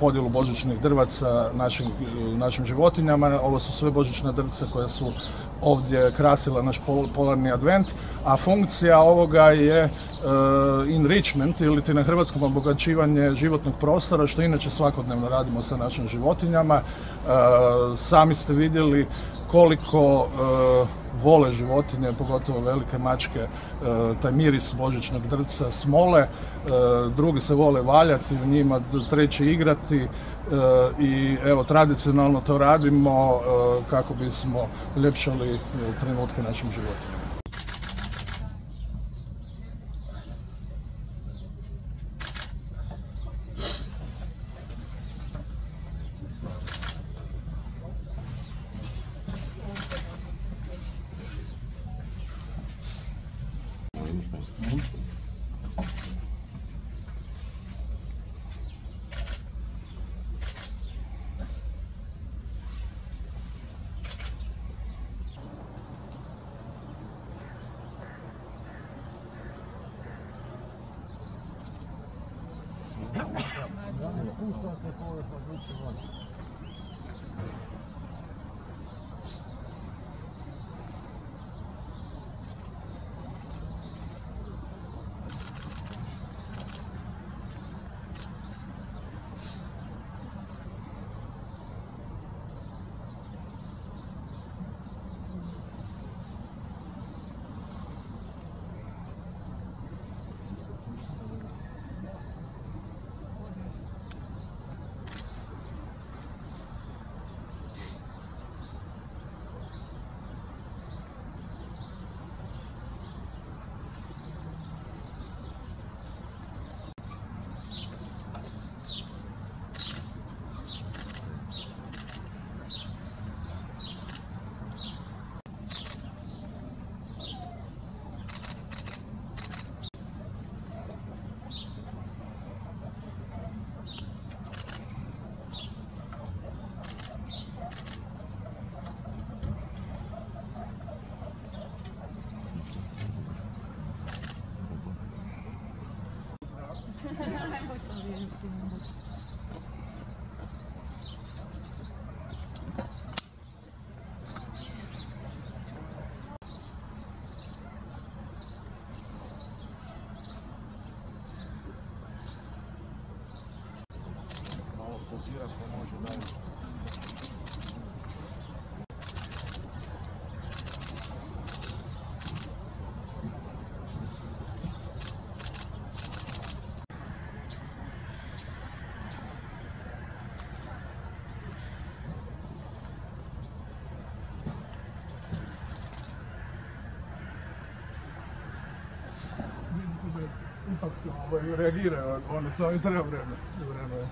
podjelu božićnih drvaca našim, našim životinjama. Ovo su sve božićne drvce koje su ovdje krasila naš polarni advent, a funkcija ovoga je enrichment ili ti na hrvatskom obogaćivanje životnog prostora, što inače svakodnevno radimo sa našim životinjama. sami ste vidjeli koliko vole životinje, pogotovo velike mačke, taj miris božićnog drca smole, drugi se vole valjati u njima, treći igrati i evo tradicionalno to radimo kako bismo ljepšali trenutke našim životinjama. めっちゃおいしいです。Ipak ovaj, reagiraju, ono samo treba vreme. vreme.